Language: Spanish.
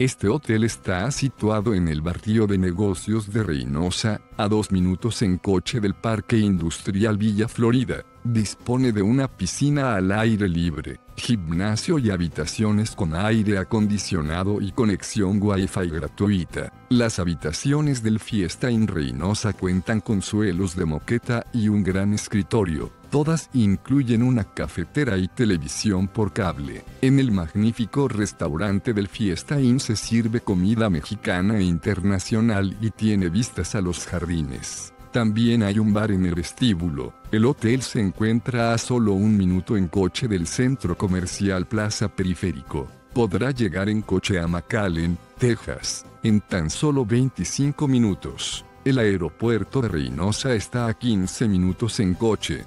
Este hotel está situado en el barrio de negocios de Reynosa, a dos minutos en coche del Parque Industrial Villa Florida. Dispone de una piscina al aire libre, gimnasio y habitaciones con aire acondicionado y conexión Wi-Fi gratuita. Las habitaciones del Fiesta in Reynosa cuentan con suelos de moqueta y un gran escritorio. Todas incluyen una cafetera y televisión por cable. En el magnífico restaurante del Fiesta Inn se sirve comida mexicana e internacional y tiene vistas a los jardines. También hay un bar en el vestíbulo. El hotel se encuentra a solo un minuto en coche del centro comercial Plaza Periférico. Podrá llegar en coche a McAllen, Texas, en tan solo 25 minutos. El aeropuerto de Reynosa está a 15 minutos en coche.